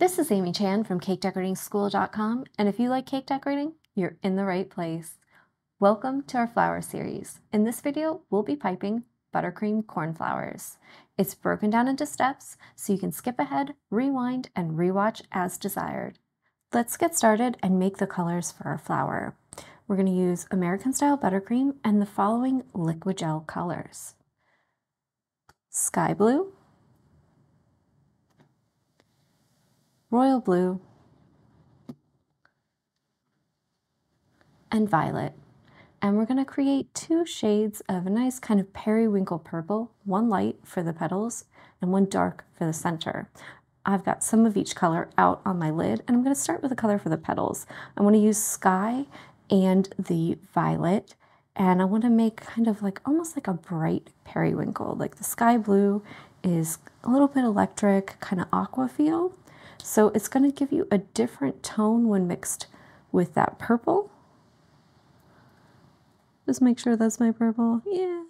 This is Amy Chan from CakeDecoratingSchool.com, and if you like cake decorating, you're in the right place. Welcome to our flower series. In this video, we'll be piping buttercream cornflowers. It's broken down into steps, so you can skip ahead, rewind, and rewatch as desired. Let's get started and make the colors for our flower. We're going to use American Style Buttercream and the following liquid gel colors. Sky Blue, royal blue, and violet. And we're going to create two shades of a nice kind of periwinkle purple, one light for the petals and one dark for the center. I've got some of each color out on my lid and I'm going to start with the color for the petals. I want to use sky and the violet and I want to make kind of like almost like a bright periwinkle. Like the sky blue is a little bit electric, kind of aqua feel. So it's going to give you a different tone when mixed with that purple. Just make sure that's my purple. Yeah.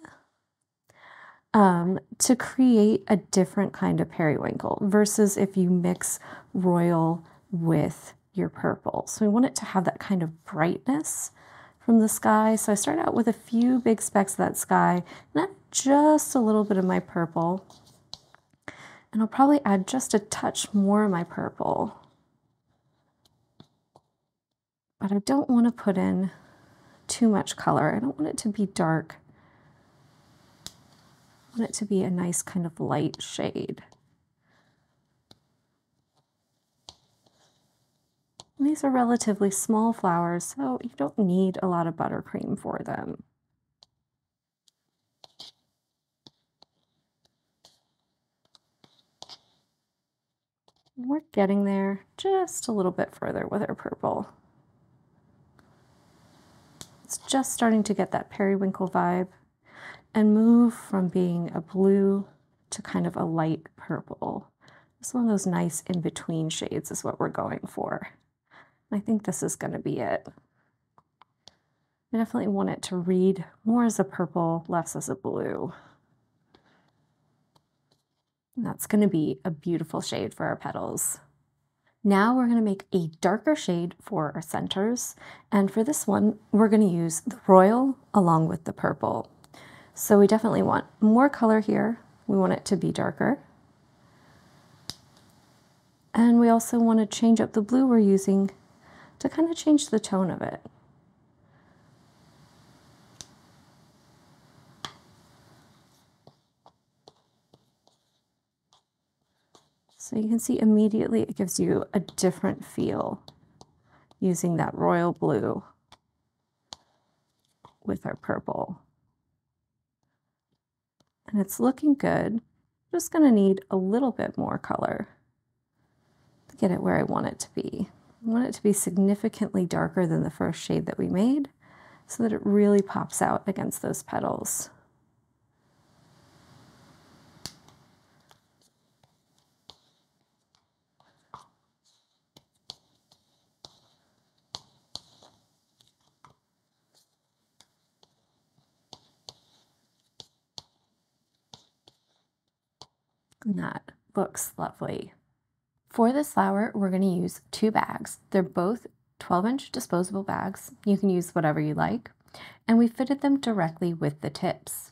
Um, to create a different kind of periwinkle versus if you mix royal with your purple. So we want it to have that kind of brightness from the sky. So I start out with a few big specks of that sky, not just a little bit of my purple. And I'll probably add just a touch more of my purple. But I don't want to put in too much color. I don't want it to be dark. I want it to be a nice kind of light shade. And these are relatively small flowers, so you don't need a lot of buttercream for them. We're getting there just a little bit further with our purple. It's just starting to get that periwinkle vibe and move from being a blue to kind of a light purple. It's one of those nice in-between shades is what we're going for. I think this is going to be it. I definitely want it to read more as a purple, less as a blue. And that's going to be a beautiful shade for our petals. Now we're going to make a darker shade for our centers. And for this one, we're going to use the royal along with the purple. So we definitely want more color here. We want it to be darker. And we also want to change up the blue we're using to kind of change the tone of it. So you can see immediately it gives you a different feel using that royal blue with our purple. And it's looking good. just going to need a little bit more color to get it where I want it to be. I want it to be significantly darker than the first shade that we made so that it really pops out against those petals. That looks lovely. For this flower, we're going to use two bags. They're both 12 inch disposable bags. You can use whatever you like. And we fitted them directly with the tips.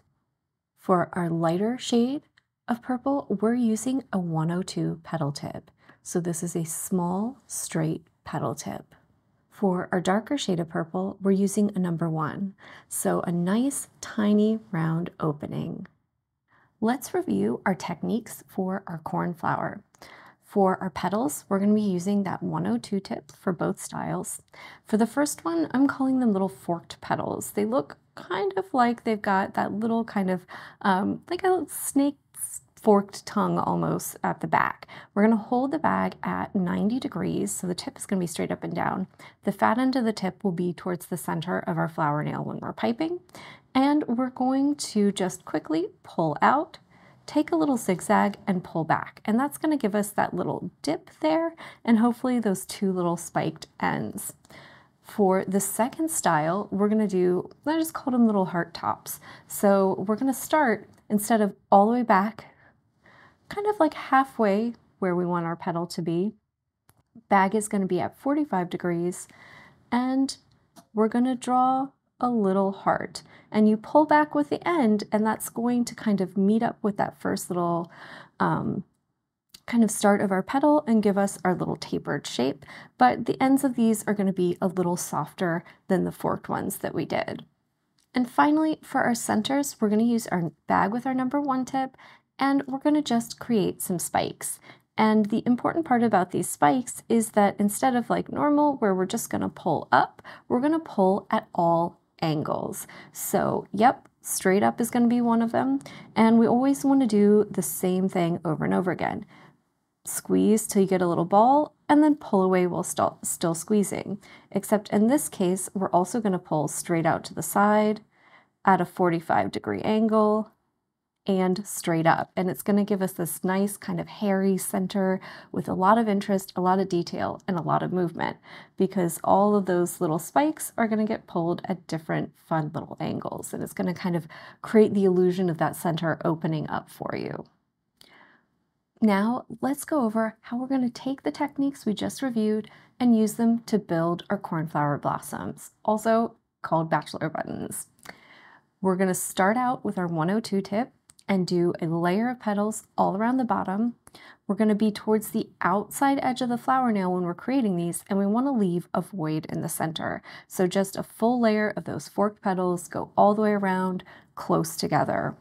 For our lighter shade of purple, we're using a 102 petal tip. So this is a small, straight petal tip. For our darker shade of purple, we're using a number one. So a nice, tiny, round opening. Let's review our techniques for our cornflower. For our petals, we're going to be using that 102 tip for both styles. For the first one, I'm calling them little forked petals. They look kind of like they've got that little kind of um, like a snake forked tongue almost at the back. We're going to hold the bag at 90 degrees, so the tip is going to be straight up and down. The fat end of the tip will be towards the center of our flower nail when we're piping, and we're going to just quickly pull out, take a little zigzag and pull back. And that's going to give us that little dip there and hopefully those two little spiked ends. For the second style, we're going to do, I just called them little heart tops. So we're going to start, instead of all the way back kind of like halfway where we want our petal to be. bag is going to be at 45 degrees and we're going to draw a little heart and you pull back with the end and that's going to kind of meet up with that first little um, kind of start of our petal and give us our little tapered shape, but the ends of these are going to be a little softer than the forked ones that we did. And finally, for our centers, we're going to use our bag with our number one tip and we're going to just create some spikes. And the important part about these spikes is that instead of like normal, where we're just going to pull up, we're going to pull at all angles. So, yep, straight up is going to be one of them. And we always want to do the same thing over and over again. Squeeze till you get a little ball and then pull away while st still squeezing. Except in this case, we're also going to pull straight out to the side at a 45 degree angle and straight up. And it's going to give us this nice kind of hairy center with a lot of interest, a lot of detail, and a lot of movement because all of those little spikes are going to get pulled at different fun little angles. And it's going to kind of create the illusion of that center opening up for you. Now let's go over how we're going to take the techniques we just reviewed and use them to build our cornflower blossoms, also called bachelor buttons. We're going to start out with our 102 tip and do a layer of petals all around the bottom. We're going to be towards the outside edge of the flower nail when we're creating these, and we want to leave a void in the center. So just a full layer of those forked petals go all the way around, close together.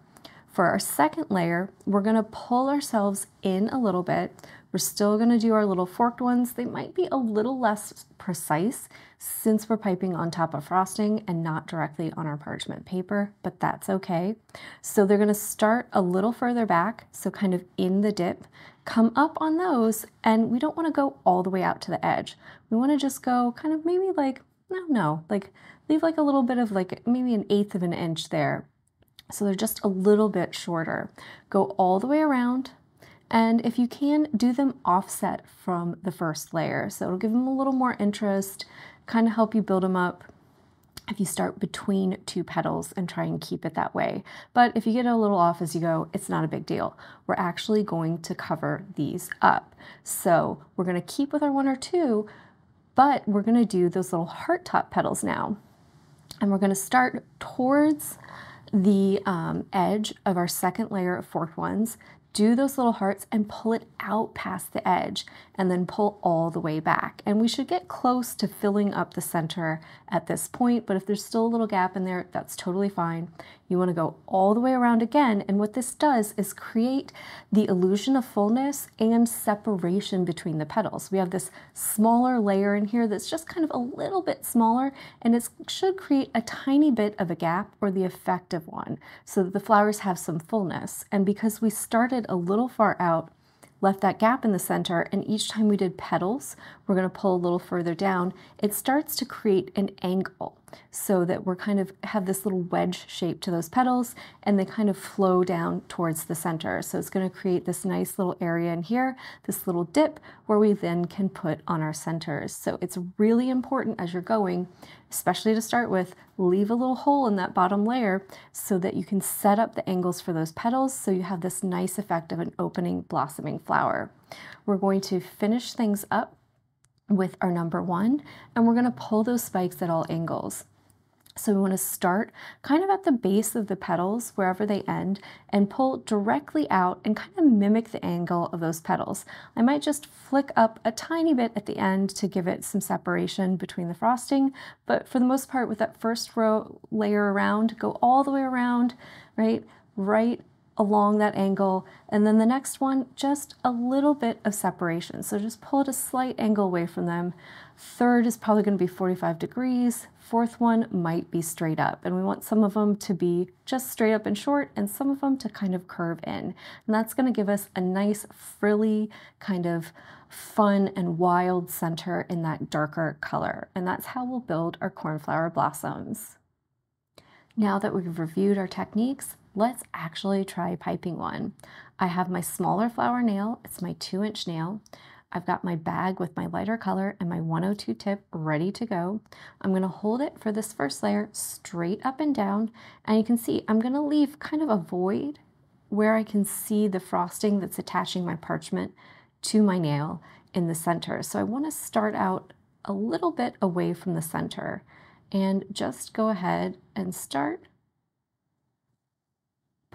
For our second layer, we're gonna pull ourselves in a little bit. We're still gonna do our little forked ones. They might be a little less precise since we're piping on top of frosting and not directly on our parchment paper, but that's okay. So they're gonna start a little further back, so kind of in the dip, come up on those, and we don't wanna go all the way out to the edge. We wanna just go kind of maybe like, no, no, like leave like a little bit of like maybe an eighth of an inch there so they're just a little bit shorter. Go all the way around and if you can, do them offset from the first layer. So it'll give them a little more interest, kind of help you build them up if you start between two petals and try and keep it that way. But if you get a little off as you go, it's not a big deal. We're actually going to cover these up. So we're gonna keep with our one or two, but we're gonna do those little heart top petals now. And we're gonna start towards the um, edge of our second layer of forked ones, do those little hearts and pull it out past the edge and then pull all the way back. And we should get close to filling up the center at this point, but if there's still a little gap in there, that's totally fine. You wanna go all the way around again, and what this does is create the illusion of fullness and separation between the petals. We have this smaller layer in here that's just kind of a little bit smaller, and it should create a tiny bit of a gap or the effective one, so that the flowers have some fullness. And because we started a little far out, left that gap in the center, and each time we did petals, we're gonna pull a little further down, it starts to create an angle so that we're kind of have this little wedge shape to those petals and they kind of flow down towards the center. So it's gonna create this nice little area in here, this little dip where we then can put on our centers. So it's really important as you're going, especially to start with, leave a little hole in that bottom layer so that you can set up the angles for those petals so you have this nice effect of an opening blossoming flower. We're going to finish things up with our number one, and we're gonna pull those spikes at all angles. So we want to start kind of at the base of the petals, wherever they end, and pull directly out and kind of mimic the angle of those petals. I might just flick up a tiny bit at the end to give it some separation between the frosting, but for the most part with that first row layer around, go all the way around, right, right along that angle. And then the next one, just a little bit of separation. So just pull it a slight angle away from them. Third is probably gonna be 45 degrees. Fourth one might be straight up. And we want some of them to be just straight up and short and some of them to kind of curve in. And that's gonna give us a nice frilly kind of fun and wild center in that darker color. And that's how we'll build our cornflower blossoms. Now that we've reviewed our techniques, let's actually try piping one. I have my smaller flower nail, it's my two inch nail. I've got my bag with my lighter color and my 102 tip ready to go. I'm gonna hold it for this first layer straight up and down. And you can see I'm gonna leave kind of a void where I can see the frosting that's attaching my parchment to my nail in the center. So I want to start out a little bit away from the center and just go ahead and start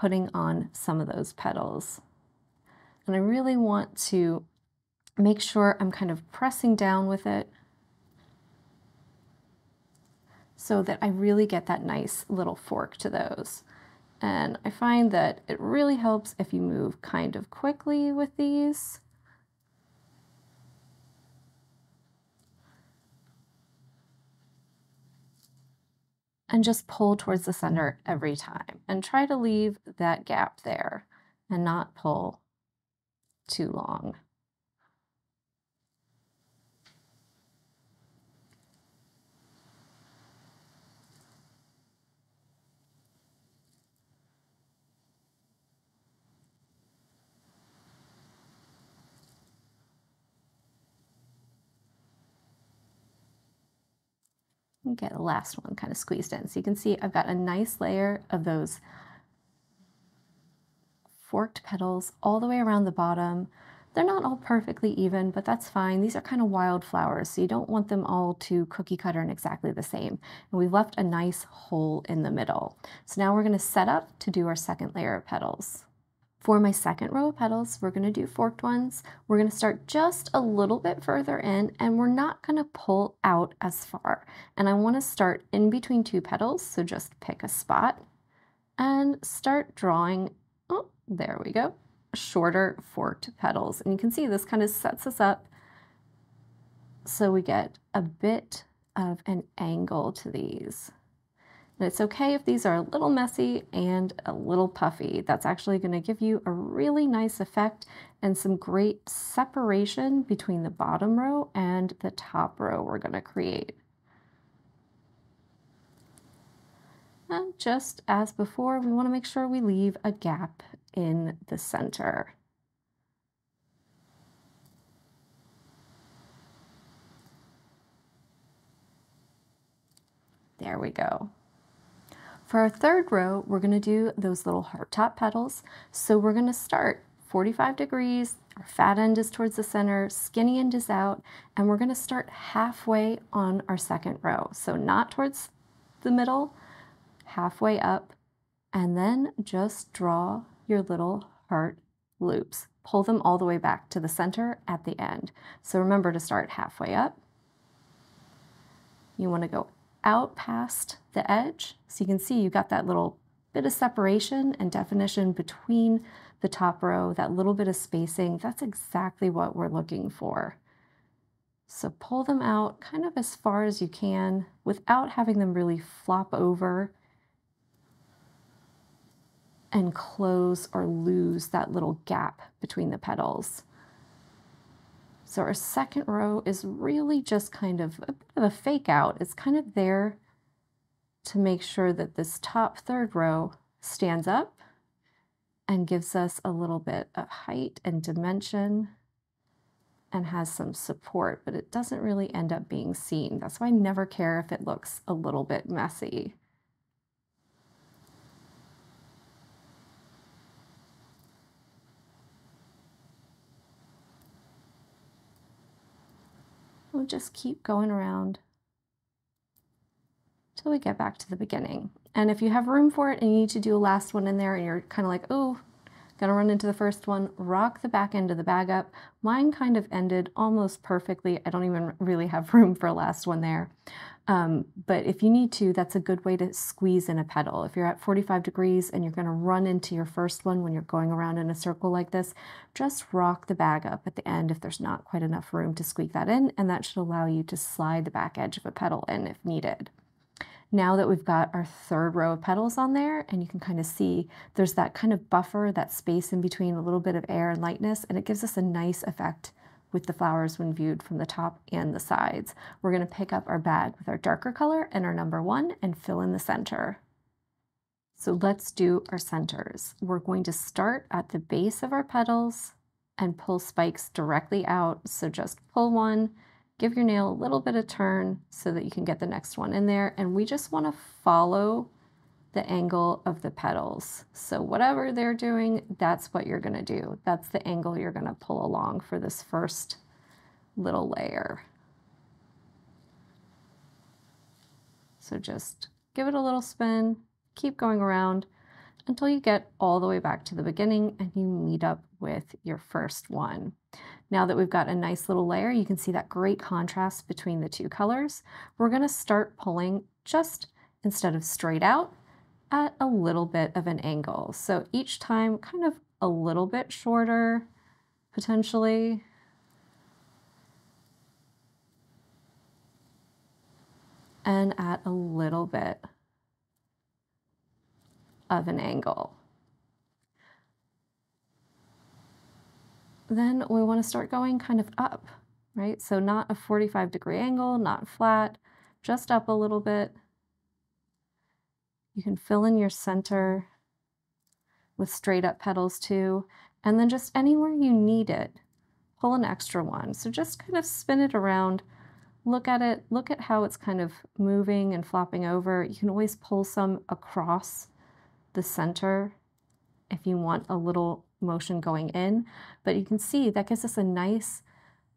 putting on some of those petals. And I really want to make sure I'm kind of pressing down with it so that I really get that nice little fork to those. And I find that it really helps if you move kind of quickly with these. And just pull towards the center every time and try to leave that gap there and not pull too long. Get the last one kind of squeezed in. So you can see I've got a nice layer of those forked petals all the way around the bottom. They're not all perfectly even, but that's fine. These are kind of wild flowers, so you don't want them all to cookie cutter and exactly the same. And we've left a nice hole in the middle. So now we're gonna set up to do our second layer of petals. For my second row of petals, we're to do forked ones. We're to start just a little bit further in and we're not to pull out as far. And I want to start in between two petals, so just pick a spot and start drawing, oh, there we go, shorter forked petals. And you can see this kind of sets us up so we get a bit of an angle to these. And it's okay if these are a little messy and a little puffy. That's actually going to give you a really nice effect and some great separation between the bottom row and the top row we're going to create. And just as before, we want to make sure we leave a gap in the center. There we go. For our third row, we're going to do those little heart top petals. So we're going to start 45 degrees, our fat end is towards the center, skinny end is out, and we're going to start halfway on our second row. So not towards the middle, halfway up, and then just draw your little heart loops. Pull them all the way back to the center at the end. So remember to start halfway up. You want to go out past the edge. So you can see you've got that little bit of separation and definition between the top row, that little bit of spacing. That's exactly what we're looking for. So pull them out kind of as far as you can without having them really flop over and close or lose that little gap between the petals. So our second row is really just kind of a bit of a fake out. It's kind of there to make sure that this top third row stands up and gives us a little bit of height and dimension and has some support, but it doesn't really end up being seen. That's why I never care if it looks a little bit messy. We'll just keep going around till we get back to the beginning. And if you have room for it and you need to do a last one in there and you're kind of like, oh, gonna run into the first one, rock the back end of the bag up. Mine kind of ended almost perfectly. I don't even really have room for a last one there. Um, but if you need to, that's a good way to squeeze in a petal. If you're at 45 degrees and you're to run into your first one when you're going around in a circle like this, just rock the bag up at the end if there's not quite enough room to squeak that in, and that should allow you to slide the back edge of a petal in if needed. Now that we've got our third row of petals on there, and you can kind of see there's that kind of buffer, that space in between, a little bit of air and lightness, and it gives us a nice effect with the flowers when viewed from the top and the sides. We're going to pick up our bag with our darker color and our number one and fill in the center. So let's do our centers. We're going to start at the base of our petals and pull spikes directly out. So just pull one, give your nail a little bit of turn so that you can get the next one in there. And we just want to follow the angle of the petals. So whatever they're doing, that's what you're gonna do. That's the angle you're gonna pull along for this first little layer. So just give it a little spin, keep going around until you get all the way back to the beginning and you meet up with your first one. Now that we've got a nice little layer, you can see that great contrast between the two colors. We're gonna start pulling just instead of straight out at a little bit of an angle. So each time kind of a little bit shorter, potentially. And at a little bit of an angle. Then we want to start going kind of up, right? So not a 45 degree angle, not flat, just up a little bit. You can fill in your center with straight up petals too. And then just anywhere you need it, pull an extra one. So just kind of spin it around, look at it, look at how it's kind of moving and flopping over. You can always pull some across the center if you want a little motion going in, but you can see that gives us a nice,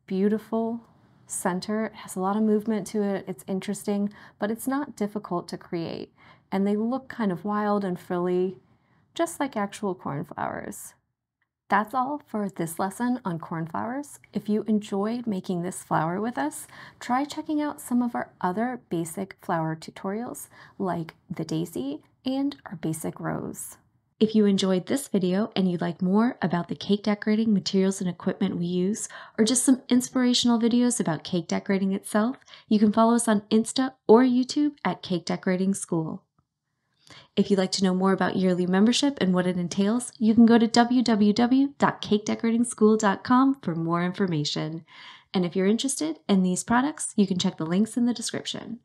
beautiful center. It has a lot of movement to it. It's interesting, but it's not difficult to create. And they look kind of wild and frilly, just like actual cornflowers. That's all for this lesson on cornflowers. If you enjoyed making this flower with us, try checking out some of our other basic flower tutorials like the daisy and our basic rose. If you enjoyed this video and you'd like more about the cake decorating materials and equipment we use, or just some inspirational videos about cake decorating itself, you can follow us on Insta or YouTube at Cake Decorating School. If you'd like to know more about yearly membership and what it entails, you can go to www.cakedecoratingschool.com for more information. And if you're interested in these products, you can check the links in the description.